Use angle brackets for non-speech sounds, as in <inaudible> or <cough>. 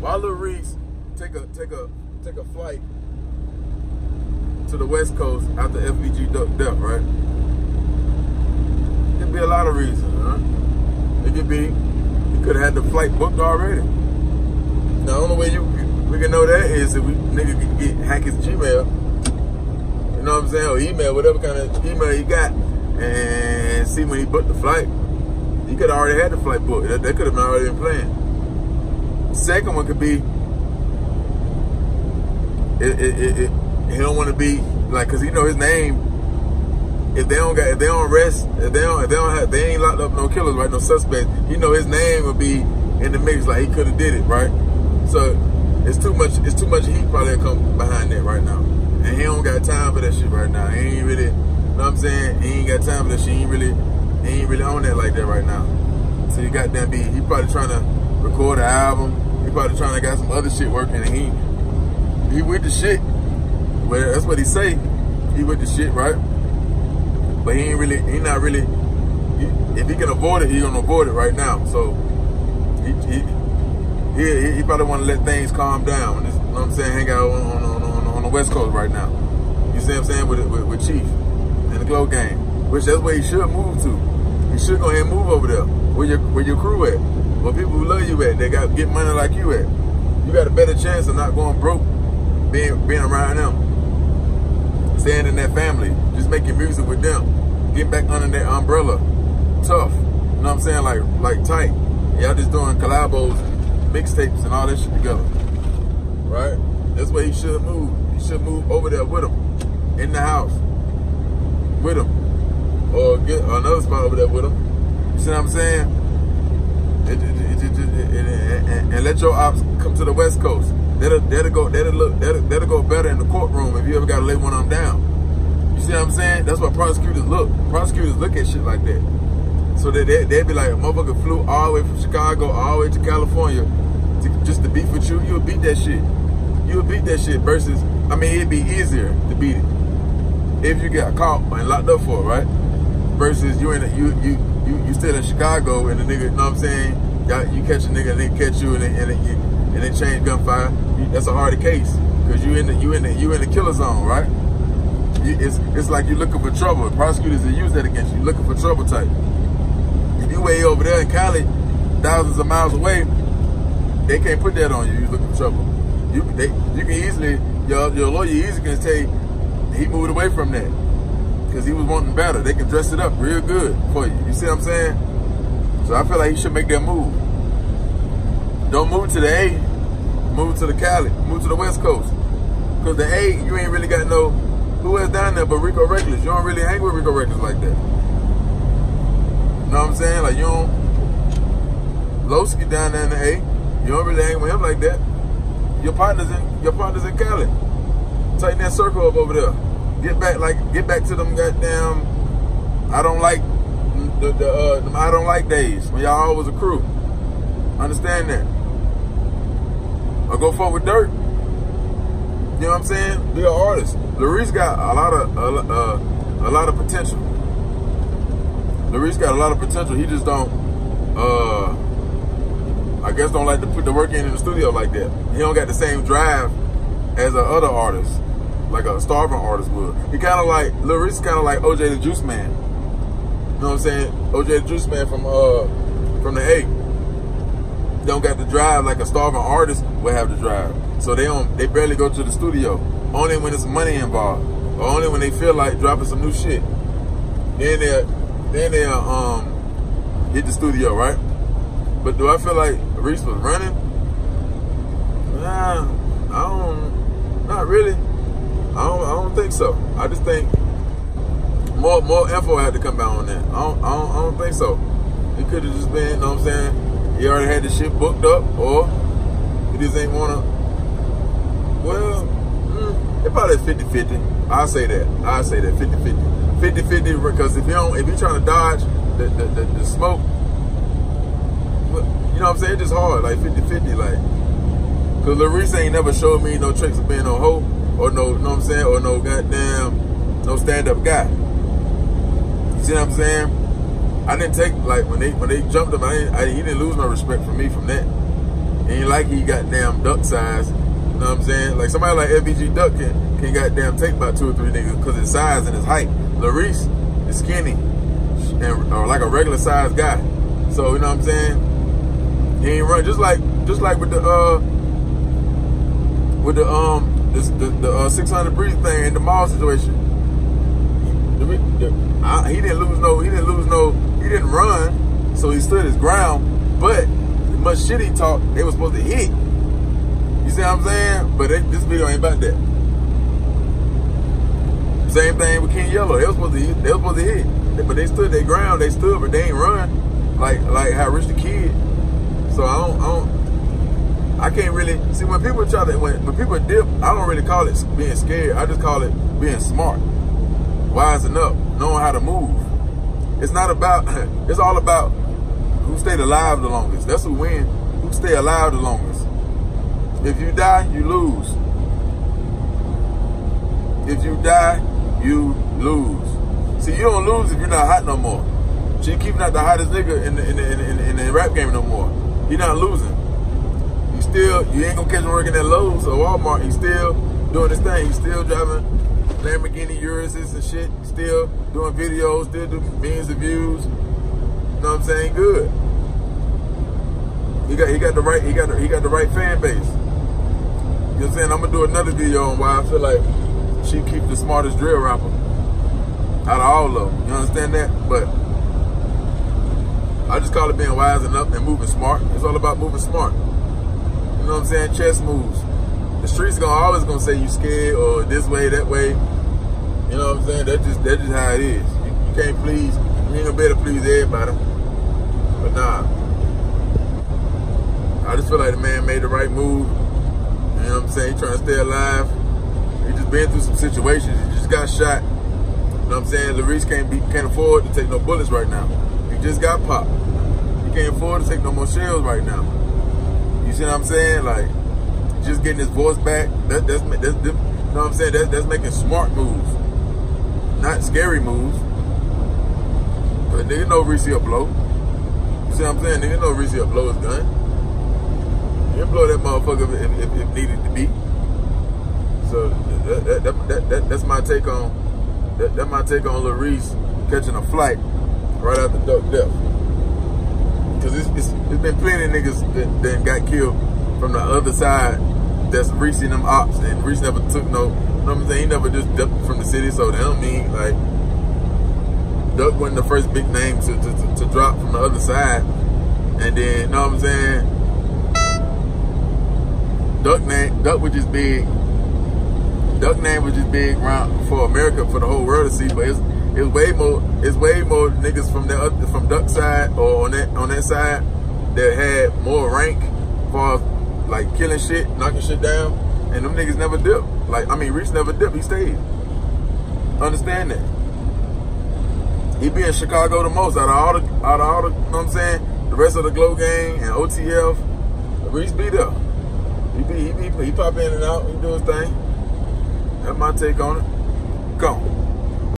Why Lil Reese take a take a take a flight to the West Coast after FBG death, right? It could be a lot of reasons, huh? It could be he could have had the flight booked already. The only way you we can know that is if we nigga can get hack his Gmail. You know what I'm saying? Or email, whatever kind of email he got, and see when he booked the flight. He could have already had the flight booked. That, that could have already been planned. Second one could be it, it, it, he don't want to be like, cause you know his name. If they don't got, if they don't arrest, if they don't, if they don't have, they ain't locked up no killers, right? No suspects. You know his name will be in the mix, like he could have did it, right? So it's too much. It's too much heat probably come behind that right now, and he don't got time for that shit right now. He ain't really, you know what I'm saying? He ain't got time for that shit. He ain't really, he ain't really on that like that right now. So you got that beat. He probably trying to record an album. He probably trying to got some other shit working, and he he with the shit. Well, that's what he say. He with the shit, right? But he ain't really, he not really. He, if he can avoid it, he gonna avoid it right now. So he he he, he probably want to let things calm down. You know what I'm saying? Hang out on on, on, on the West Coast right now. You see what I'm saying with with, with Chief and the Glo Gang, which that's where he should move to. He should go ahead and move over there. Where your where your crew at? Where people who love you at? They got get money like you at. You got a better chance of not going broke being being around them, staying in that family, just making music with them, getting back under their umbrella, tough. You know what I'm saying? Like like tight. Y'all just doing collabos, mixtapes, and all that shit together, right? That's where he should move. He should move over there with them, in the house, with them, or get another spot over there with them. You see what I'm saying? And, let your ops come to the West Coast. That'll, that'll go that'll look that'll, that'll go better in the courtroom if you ever got to lay one of them down. You see what I'm saying? That's what prosecutors look. Prosecutors look at shit like that. So they, they'd be like, a motherfucker flew all the way from Chicago all the way to California to, just to beat with you. You'll beat that shit. You'll beat that shit versus, I mean, it'd be easier to beat it if you got caught and locked up for it, right? Versus you in a, you you you you still Chicago and the nigga, you know what I'm saying? You catch a nigga and they catch you and they, and they, and they change gunfire. That's a harder case because you in the you in the you in the killer zone, right? You, it's it's like you're looking for trouble. Prosecutors use that against you, looking for trouble type. If you way over there in Cali, thousands of miles away, they can't put that on you. You're looking for trouble. You they you can easily your your lawyer easily can say he moved away from that because he was wanting better. They can dress it up real good for you. You see what I'm saying? So I feel like he should make that move. Don't move to the A, move to the Cali, move to the West Coast. Cause the A, you ain't really got no who else down there but Rico Recklezz. You don't really hang with Rico Recklezz like that. You know what I'm saying? Like you don't Lowski down there in the A. You don't really hang with him like that. Your partners in your partners in Cali. Tighten that circle up over there. Get back like get back to them goddamn I don't like the, the uh, I don't like days when y'all was a crew. Understand that. I go forward with dirt. You know what I'm saying? Be an artist. Larice got a lot of uh, uh, a lot of potential. Larice got a lot of potential. He just don't. Uh, I guess don't like to put the work in in the studio like that. He don't got the same drive as a other artist, like a starving artist would. He kind of like Larice, kind of like OJ the Juice Man. You know what I'm saying? OJ Juice Man from uh from the A don't got the drive like a starving artist would have to drive. So they don't they barely go to the studio. Only when it's money involved. Or only when they feel like dropping some new shit. Then they then they um hit the studio, right? But do I feel like Reese was running? Nah, I don't not really. I don't I don't think so. I just think more more info had to come out on that. I don't I don't, I don't think so. It could have just been, you know what I'm saying? He already had the shit booked up, or he just ain't wanna. Well, mm, it probably 50 50. i say that. i say that 50 50. 50 50 because if you don't, if you're trying to dodge the, the, the, the smoke, you know what I'm saying? It's just hard, like 50 50. Like, because Larice ain't never showed me no tricks of being no hoe, or no, you know what I'm saying? Or no goddamn, no stand up guy. You see what I'm saying? I didn't take like when they when they jumped him. I, I he didn't lose no respect for me from that. ain't like he got damn duck size. You know what I'm saying? Like somebody like FBG Duck can, can goddamn take about two or three niggas because his size and his height. Larice is skinny and or like a regular size guy. So you know what I'm saying? He ain't run just like just like with the uh with the um this, the the uh, 600 Breezy thing in the mall situation. He, didn't lose no he didn't lose no he didn't run, so he stood his ground. But much shit he talked, they was supposed to hit. You see what I'm saying? But this video ain't about that. Same thing with King Yella. They was supposed to hit. They was supposed to hit, but they stood their ground. They stood, but they ain't run like like how Rich the Kid. So I don't, I don't, I can't really see when people try to when when people dip. I don't really call it being scared. I just call it being smart, wising up, knowing how to move. It's not about. <laughs> It's all about who stayed alive the longest. That's who win. Who stay alive the longest. If you die, you lose. If you die, you lose. See, you don't lose if you're not hot no more. You keep not the hottest nigga in the, in the, in the, in the rap game no more. You're not losing. You still, you ain't gonna catch him working at Lowe's or Walmart. He's still doing his thing. He's still driving Lamborghini Uruses and shit. Still doing videos, still doing millions of views. You know what I'm saying? Good. He got he got the right he got the, he got the right fan base. You know what I'm saying? I'm gonna do another video on why I feel like Chief Keef the smartest drill rapper out of all of them. You understand that? But I just call it being wise enough and moving smart. It's all about moving smart. You know what I'm saying? Chess moves. The streets gonna always gonna say you scared or this way, that way. You know what I'm saying? That's just that's just how it is. You, you can't please. You ain't gonna be please everybody. But nah. I just feel like the man made the right move. You know what I'm saying? He trying to stay alive. He just been through some situations. He just got shot. You know what I'm saying? Larice can't be can't afford to take no bullets right now. He just got popped. He can't afford to take no more shells right now. You see what I'm saying? Like, just getting his voice back. That, that's, that's, that's you know what I'm saying? That, that's making smart moves, not scary moves. But nigga know Reese will blow. You see what I'm saying? Nigga know Reese will blow his gun. He'll blow that motherfucker if, if, if needed to be. So that, that, that, that, that's my take on that, that's my take on Larice catching a flight right after Duck Death. Cause it's, it's, it's been plenty of niggas that, that got killed from the other side that's reaching them ops and Reese never took no, you know what I'm saying? He never just ducked from the city, so that don't mean like Duck wasn't the first big name to, to, to, to drop from the other side. And then, you know what I'm saying? Duck name, Duck was just big. Duck name was just big around for America, for the whole world to see. But it's it's way more it's way more niggas from that from Duck side or on that on that side that had more rank for like killing shit, knocking shit down, and them niggas never dip. Like I mean, Reese never dip. He stayed. Understand that. He be in Chicago the most out of all the out of all the you know what I'm saying. The rest of the Glo Gang and OTF, Reese be there. He be, he be, he pop in and out, he do his thing. That's my take on it. Go.